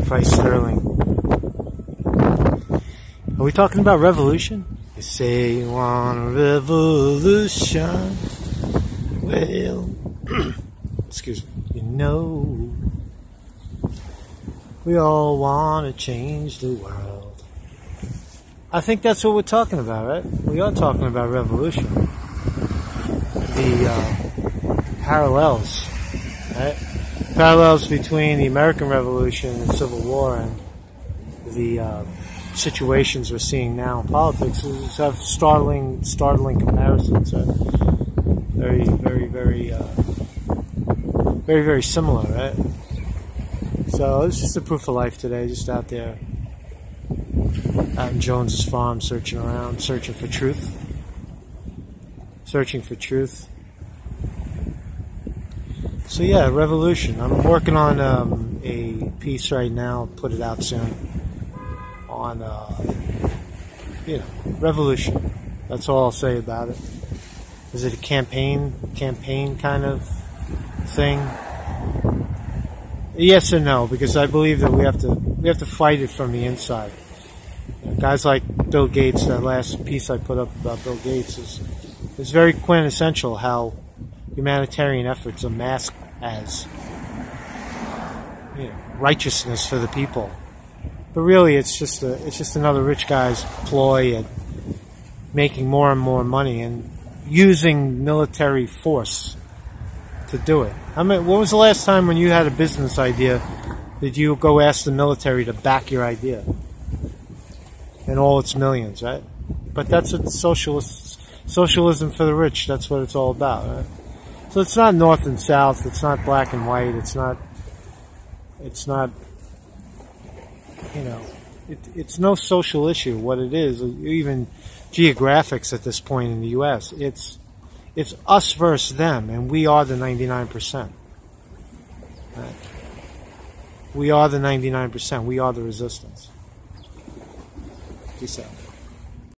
uh, Price Sterling. Are we talking about revolution? You say you want a revolution. Well, excuse me. You know, we all want to change the world. I think that's what we're talking about, right? We are talking about revolution. The uh, parallels, right? Parallels between the American Revolution and Civil War and the uh, situations we're seeing now in politics is have startling, startling comparisons. Very, very, very, uh, very, very similar, right? So it's just a proof of life today, just out there out in Jones's farm, searching around, searching for truth, searching for truth. So yeah, revolution. I'm working on um, a piece right now. Put it out soon on uh, you know revolution. That's all I'll say about it. Is it a campaign campaign kind of thing? Yes and no, because I believe that we have to we have to fight it from the inside. You know, guys like Bill Gates, that last piece I put up about Bill Gates is is very quintessential how humanitarian efforts are masked as you know, righteousness for the people. But really it's just a it's just another rich guy's ploy at making more and more money and using military force to do it. I mean, when was the last time when you had a business idea did you go ask the military to back your idea? And all its millions, right? But that's what socialist socialism for the rich. That's what it's all about, right? So it's not north and south. It's not black and white. It's not. It's not. You know, it, it's no social issue. What it is, even geographics at this point in the U.S. It's it's us versus them, and we are the 99%. Right? We are the 99%. We are the resistance. Peace out.